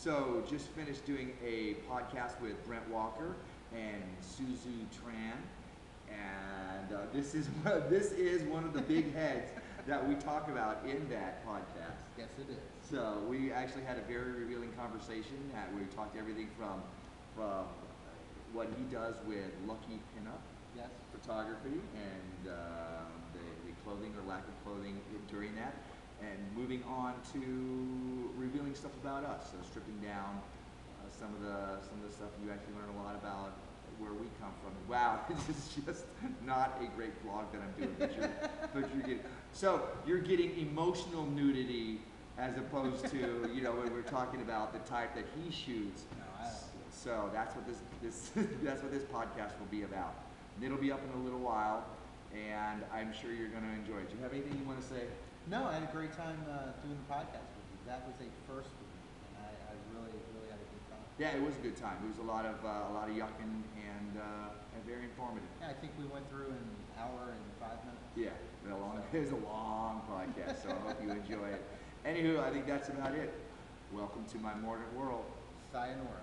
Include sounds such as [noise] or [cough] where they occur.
So just finished doing a podcast with Brent Walker and Suzu Tran, and uh, this is [laughs] this is one of the big [laughs] heads that we talk about in that podcast. Yes, it is. So we actually had a very revealing conversation. That we talked everything from from what he does with Lucky Pinup Yes. photography and uh, the, the clothing or lack of clothing during that, and moving on to revealing stuff about us. So stripping down uh, some of the some of the stuff you actually learn a lot about where we come from. Wow, [laughs] this is just not a great vlog that I'm doing, but you're, [laughs] but you're getting so you're getting emotional nudity as opposed to you know when we're talking about the type that he shoots. No, So that's what this this [laughs] that's what this podcast will be about. And it'll be up in a little while, and I'm sure you're going to enjoy it. Do you have anything you want to say? No, I had a great time uh, doing the podcast. That was a first for me, and I, I really, really had a good time. Yeah, it was a good time. It was a lot of uh, a lot of yucking and uh, and very informative. Yeah, I think we went through an hour and five minutes. Yeah, it was a long, [laughs] it was a long podcast, so I hope you enjoy it. Anywho, I think that's about it. Welcome to my Mordant World. Sayonara.